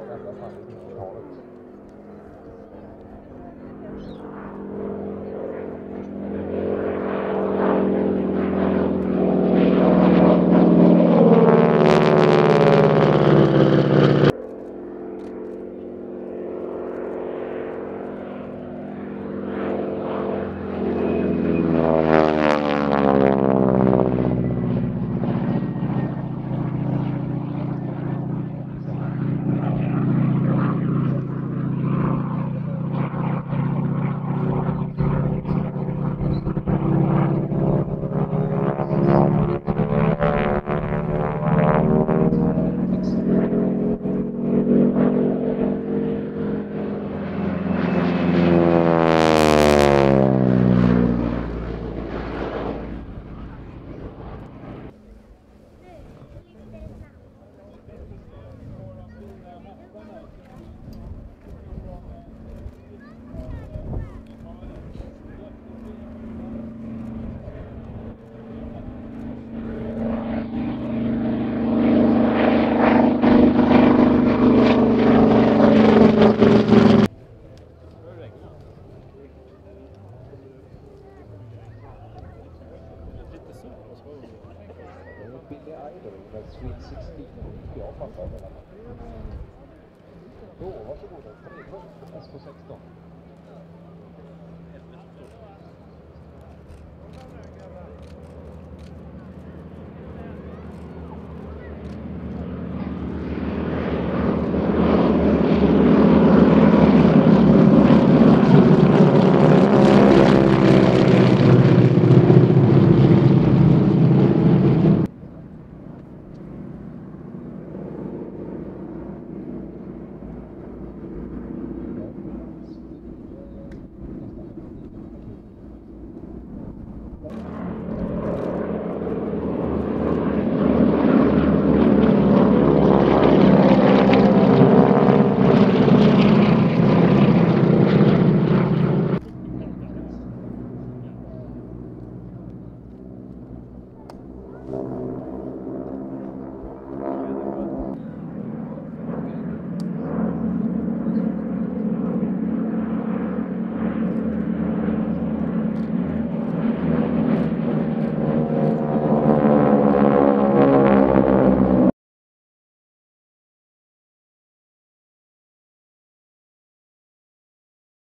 ända fram till 90-talet. would be their idol, the Sweet 16 would be offered by them. Då, varsågoda, 3 SK16.